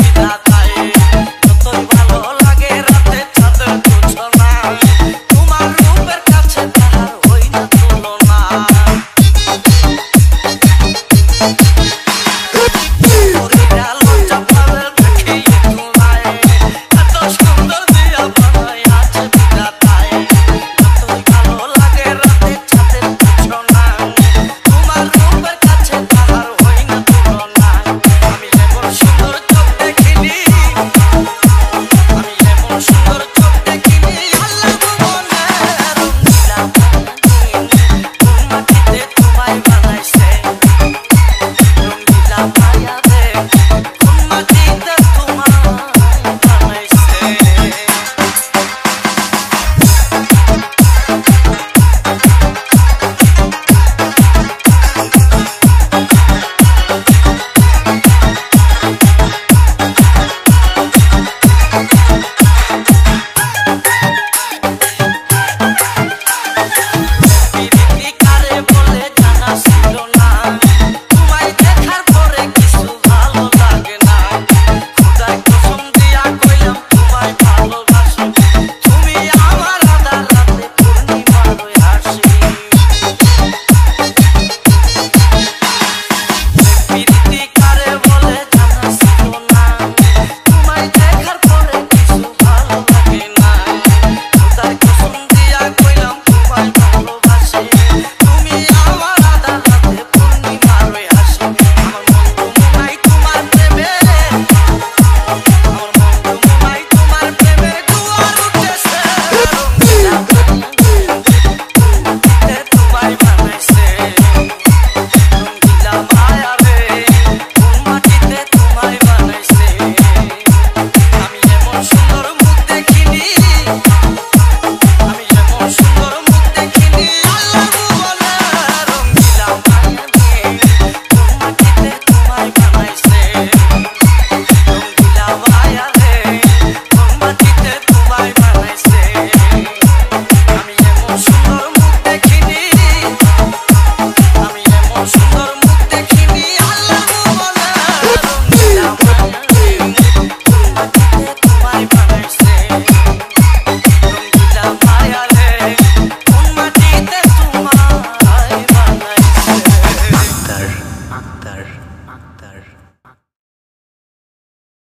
पिता